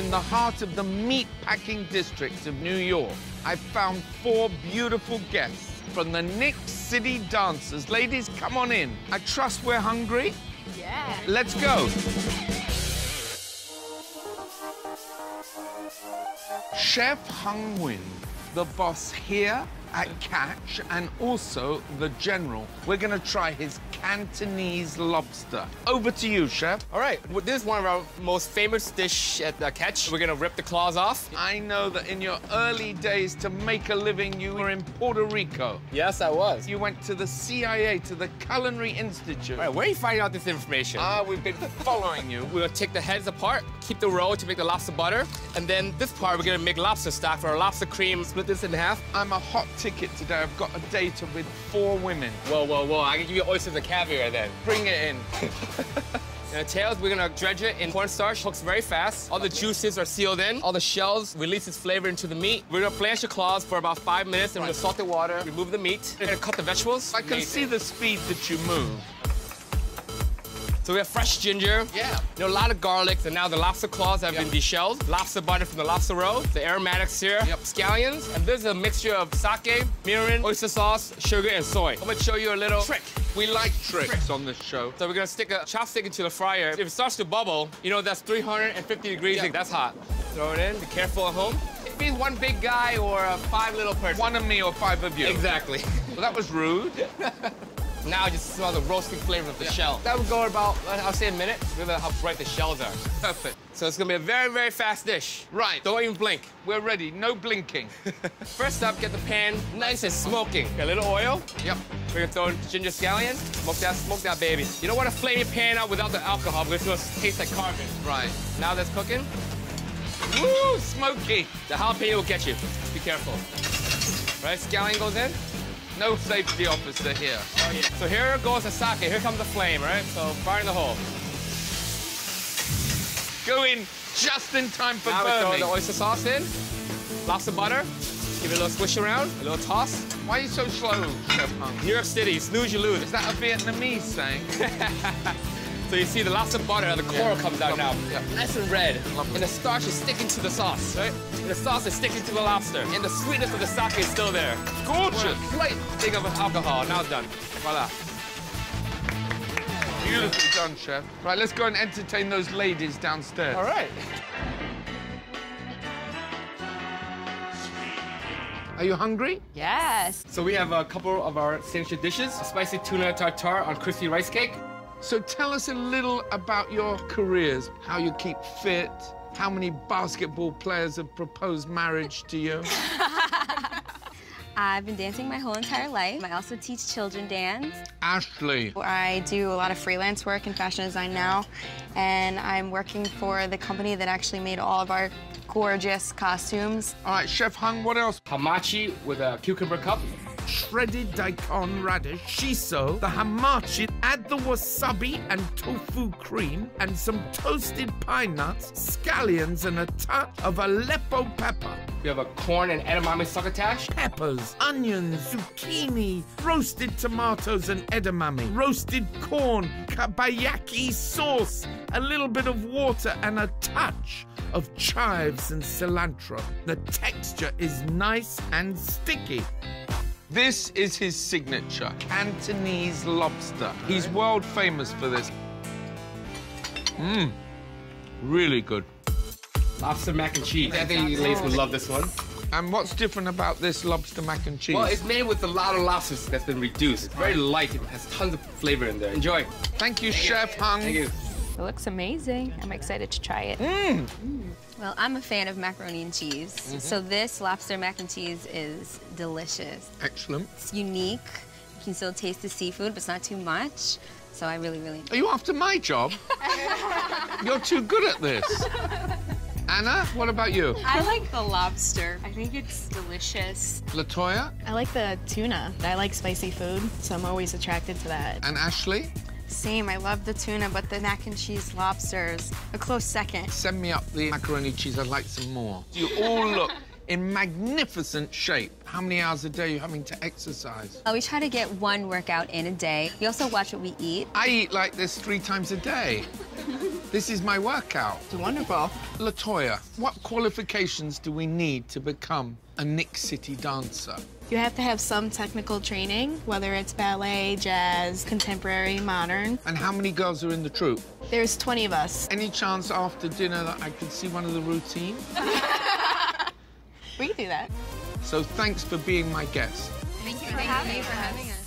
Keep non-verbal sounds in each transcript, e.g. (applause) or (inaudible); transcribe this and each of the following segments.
in the heart of the meat-packing districts of New York, I found four beautiful guests from the Knicks City Dancers. Ladies, come on in. I trust we're hungry. Yeah. Let's go. Chef Hung Huynh, the boss here at Catch and also the general. We're gonna try his Cantonese lobster. Over to you, chef. All right, well, this is one of our most famous dish at the catch. We're gonna rip the claws off. I know that in your early days to make a living, you were in Puerto Rico. Yes, I was. You went to the CIA, to the Culinary Institute. All right, where are you finding out this information? Ah, we've been following you. (laughs) We're gonna take the heads apart, keep the roe to make the lobster butter, and then this part we're gonna make lobster stock for our lobster cream. Split this in half. I'm a hot ticket today. I've got a date with four women. Whoa, whoa, whoa! I can give you oysters and caviar then. Bring it in. (laughs) And the tails, we're gonna dredge it in cornstarch. Cooks very fast. All the juices are sealed in. All the shells release its flavor into the meat. We're gonna blanch the claws for about five minutes, and we're gonna salt the water, remove the meat. We're gonna cut the vegetables. I can Amazing. see the speed that you move. So we have fresh ginger. Yeah. You know, a lot of garlic, and now the lobster claws have Yep. been deshelled. Lobster butter from the lobster roe, the aromatics here, Yep. scallions, and this is a mixture of sake, mirin, oyster sauce, sugar, and soy. I'm gonna show you a little trick. We like tricks on this show. So we're gonna stick a chopstick into the fryer. If it starts to bubble, you know that's 350 degrees. Yeah. That's hot. Throw it in. Be careful at home. It means one big guy or uh, five little person. One of me or five of you. Exactly. (laughs) Well, that was rude. (laughs) now I just smell the roasting flavor of the Yeah. shell. That would go about, I'll say a minute. Remember how bright the shells are. Perfect. So it's gonna be a very, very fast dish. Right. Don't even blink. We're ready. No blinking. (laughs) First up, get the pan nice and smoking. Get a little oil. Yep. We're gonna throw in ginger scallion. Smoke that, smoke that baby. You don't wanna flame your pan out without the alcohol because it's gonna taste like carbon. Right. Now that's cooking. Woo, smoky. The jalapeno will get you. Be careful. Right, scallion goes in. No safety officer here. Oh, so here goes the sake. Here comes the flame, right? So fire in the hole. Go in just in time for now we throw the oyster sauce in. Lots of butter. Give it a little swish around, a little toss. Why are you so slow, Chef Hung? New York City, snooze, you lose. Is that a Vietnamese saying? (laughs) So you see the lobster butter, the coral Yeah. comes out now. Yeah. Nice and red. Lovely. And the starch is sticking to the sauce, right? And the sauce is sticking to the lobster. And the sweetness of the sake is still there. Gorgeous. A slight thing of alcohol. Now it's done. Voila. Beautifully done, Chef. Right, let's go and entertain those ladies downstairs. All right. Are you hungry? Yes. So we have a couple of our signature dishes. A spicy tuna tartare on crispy rice cake. So tell us a little about your careers, how you keep fit, how many basketball players have proposed marriage to you. (laughs) I've been dancing my whole entire life. I also teach children dance. Ashley. I do a lot of freelance work in fashion design now, and I'm working for the company that actually made all of our gorgeous costumes. All right, Chef Hung, what else? Hamachi with a cucumber cup. Shredded daikon radish, shiso, the hamachi, add the wasabi and tofu cream, and some toasted pine nuts, scallions, and a touch of Aleppo pepper. We have a corn and edamame succotash. peppers, onions, zucchini, roasted tomatoes and edamame, roasted corn, kabayaki sauce, a little bit of water, and a touch of chives and cilantro. The texture is nice and sticky. This is his signature, Cantonese lobster. He's world famous for this. Mmm, really good. Lobster mac and cheese. I think you ladies would love this one. And what's different about this lobster mac and cheese? Well, it's made with a lot of lobsters that's been reduced. It's very light. It has tons of flavor in there. Enjoy. Thank you, Chef Hung. Thank you. It looks amazing. I'm excited to try it. Mm. Well, I'm a fan of macaroni and cheese. Mm-hmm. So this lobster mac and cheese is delicious. Excellent. It's unique. You can still taste the seafood, but it's not too much. So I really, really Are you after my job? (laughs) You're too good at this. Anna, what about you? I like the lobster. I think it's delicious. Latoya I like the tuna. I like spicy food, so I'm always attracted to that. and Ashley, Same, I love the tuna, but the mac and cheese lobsters, a close second. send me up the macaroni cheese. I'd like some more. You all look in magnificent shape. How many hours a day are you having to exercise? Uh, we try to get one workout in a day. We also watch what we eat. I eat like this three times a day. This is my workout. It's wonderful. Latoya, what qualifications do we need to become a Knicks City dancer? You have to have some technical training, whether it's ballet, jazz, contemporary, modern. And how many girls are in the troupe? There's 20 of us. Any chance after dinner that I could see one of the routines? (laughs) We can do that. So thanks for being my guest. Thank you for having us.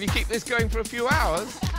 Can you keep this going for a few hours?